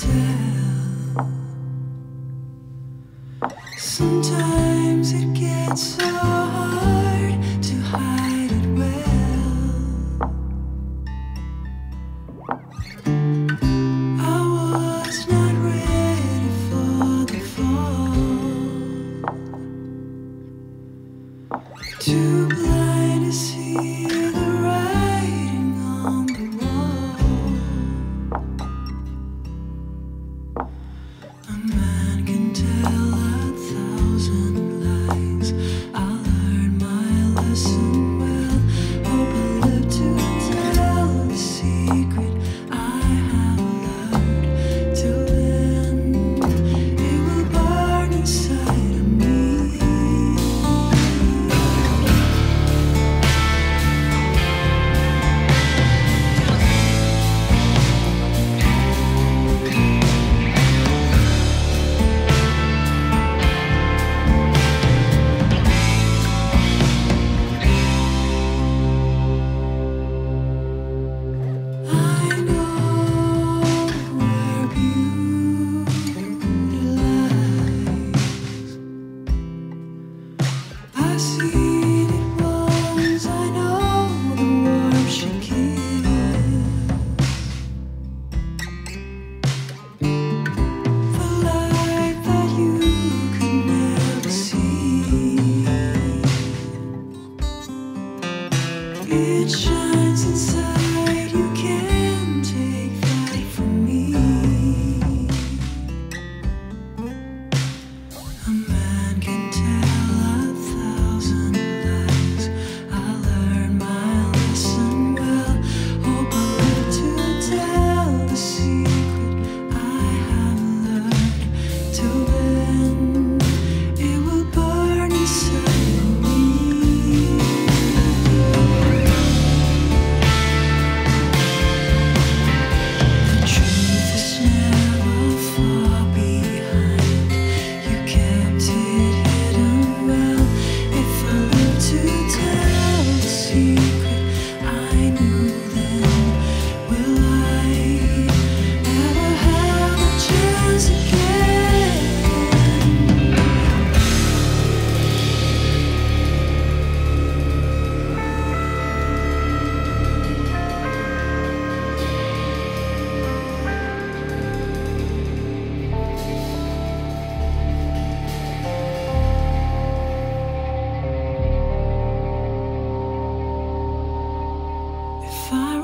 tell. Sometimes it gets so Find.